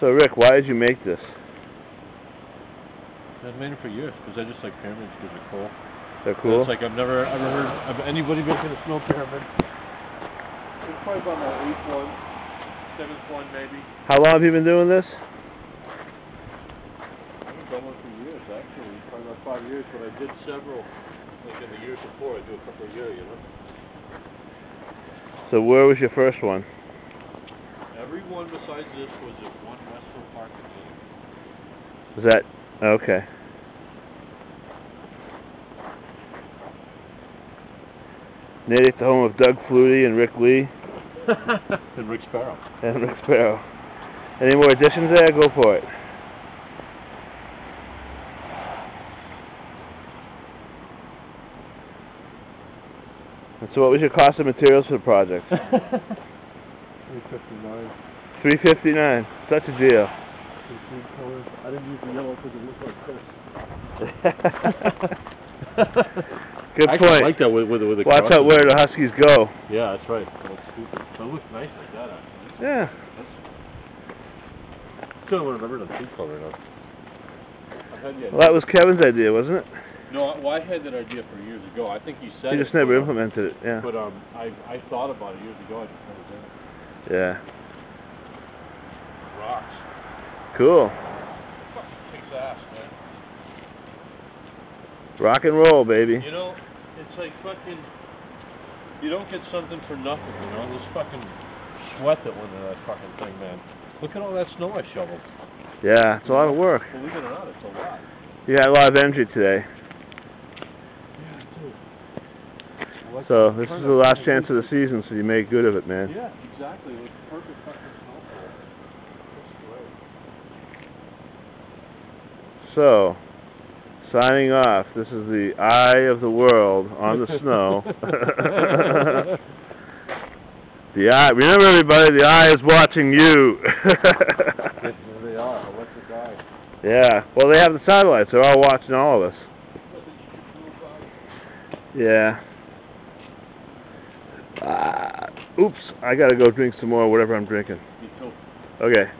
So Rick, why did you make this? I've made it for years because I just like pyramids because they're cool. They're cool. It's like I've never ever heard of anybody making a snow pyramid. It's probably about my eighth one, seventh one maybe. How long have you been doing this? I've been done one for years actually, probably about five years. But I did several, like in the years before. I do a couple a year, you know. So where was your first one? Every one besides this was at one Westfield Park in Maine. Was that okay? Natick the home of Doug Flutie and Rick Lee and Rick Sparrow. and Rick Sparrow. Any more additions there? Go for it. And so, what was your cost of materials for the project? Three fifty nine. Three fifty nine. Such a deal. Colors. I didn't use the yellow because it looked like Chris. Good I actually point. like that with with, with the Watch out where the Huskies go. Yeah, that's right. It looks stupid. But it looks nice like that actually. Yeah. Could have remembered a tree color enough. I've had the Well, that was Kevin's idea, wasn't it? No, I- well, I had that idea for years ago. I think he said He it, just never but, um, implemented it. Yeah. But um, I I thought about it years ago. I just never did it. Yeah. Rocks. Cool. Kicks ass, man. Rock and roll, baby. You know, it's like fucking. You don't get something for nothing, you know. This fucking sweat that went into that fucking thing, man. Look at all that snow I shoveled. Yeah, it's a lot of work. Believe it or not, it's a lot. You had a lot of energy today. Yeah. So this is the last chance of the season, so you make good of it, man. Yeah, exactly. It was perfect fucking snowfall. That's great. So, signing off. This is the eye of the world on the snow. the eye. Remember, everybody, the eye is watching you. They are, electric eye. yeah. Well, they have the satellites. They're all watching all of us. Yeah. Uh, oops. I gotta go drink some more, whatever I'm drinking. Okay.